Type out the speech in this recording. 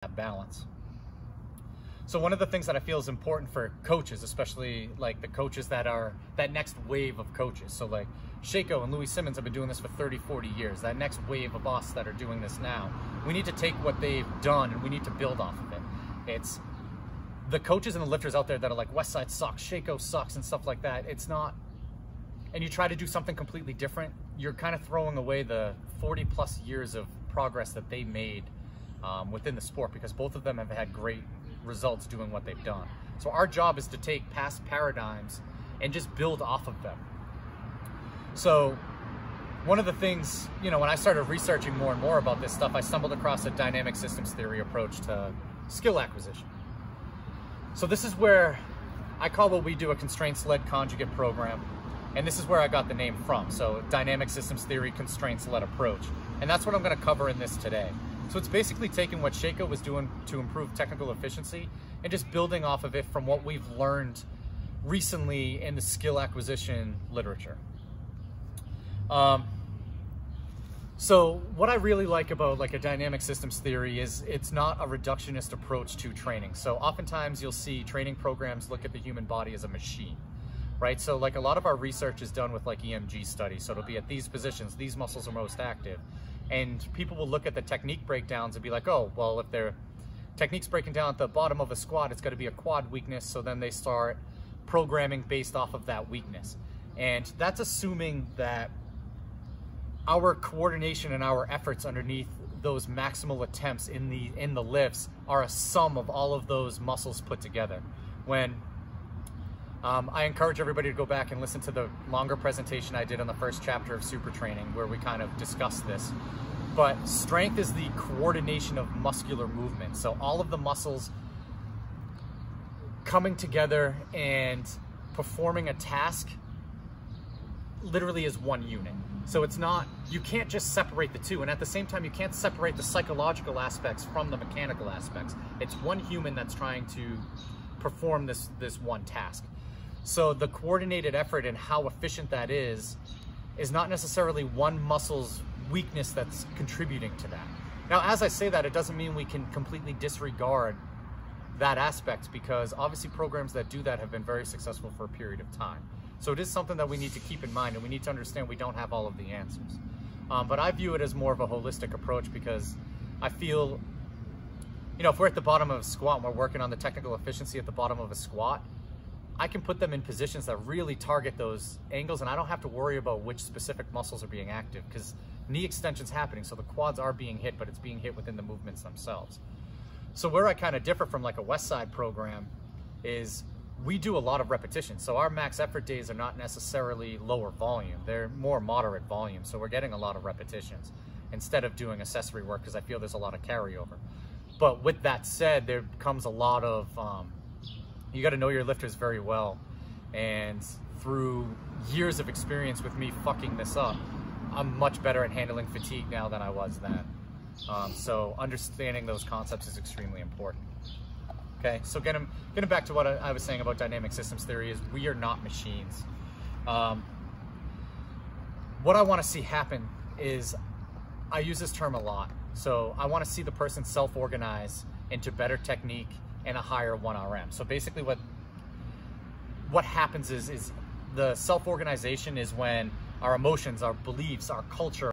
that balance. So one of the things that I feel is important for coaches, especially like the coaches that are that next wave of coaches. So like Sheiko and Louis Simmons have been doing this for 30, 40 years. That next wave of us that are doing this now, we need to take what they've done and we need to build off of it. It's the coaches and the lifters out there that are like Westside sucks, Sheiko sucks and stuff like that. It's not and you try to do something completely different, you're kind of throwing away the 40 plus years of progress that they made um, within the sport because both of them have had great results doing what they've done. So our job is to take past paradigms and just build off of them. So one of the things, you know, when I started researching more and more about this stuff, I stumbled across a dynamic systems theory approach to skill acquisition. So this is where I call what we do a constraints-led conjugate program. And this is where I got the name from. So dynamic systems theory, constraints-led approach. And that's what I'm gonna cover in this today. So it's basically taking what Sheiko was doing to improve technical efficiency and just building off of it from what we've learned recently in the skill acquisition literature. Um, so what I really like about like a dynamic systems theory is it's not a reductionist approach to training. So oftentimes you'll see training programs look at the human body as a machine, right? So like a lot of our research is done with like EMG studies. So it'll be at these positions, these muscles are most active. And people will look at the technique breakdowns and be like, oh, well, if their technique's breaking down at the bottom of a squat, it's going to be a quad weakness. So then they start programming based off of that weakness. And that's assuming that our coordination and our efforts underneath those maximal attempts in the in the lifts are a sum of all of those muscles put together. When um, I encourage everybody to go back and listen to the longer presentation I did on the first chapter of super training where we kind of discussed this. But strength is the coordination of muscular movement. So all of the muscles coming together and performing a task literally is one unit. So it's not, you can't just separate the two. And at the same time, you can't separate the psychological aspects from the mechanical aspects. It's one human that's trying to perform this, this one task. So the coordinated effort and how efficient that is, is not necessarily one muscle's weakness that's contributing to that. Now, as I say that, it doesn't mean we can completely disregard that aspect because obviously programs that do that have been very successful for a period of time. So it is something that we need to keep in mind and we need to understand we don't have all of the answers. Um, but I view it as more of a holistic approach because I feel, you know, if we're at the bottom of a squat and we're working on the technical efficiency at the bottom of a squat, I can put them in positions that really target those angles and I don't have to worry about which specific muscles are being active because knee extension's happening. So the quads are being hit, but it's being hit within the movements themselves. So where I kind of differ from like a West Side program is we do a lot of repetitions. So our max effort days are not necessarily lower volume. They're more moderate volume. So we're getting a lot of repetitions instead of doing accessory work because I feel there's a lot of carryover. But with that said, there comes a lot of um, you got to know your lifters very well. And through years of experience with me fucking this up, I'm much better at handling fatigue now than I was then. Um, so understanding those concepts is extremely important. Okay, so getting, getting back to what I, was saying about dynamic systems theory is we are not machines. Um, what I want to see happen is, I use this term a lot. So I want to see the person self-organize into better technique and a higher 1RM. So basically what what happens is is the self-organization is when our emotions, our beliefs, our culture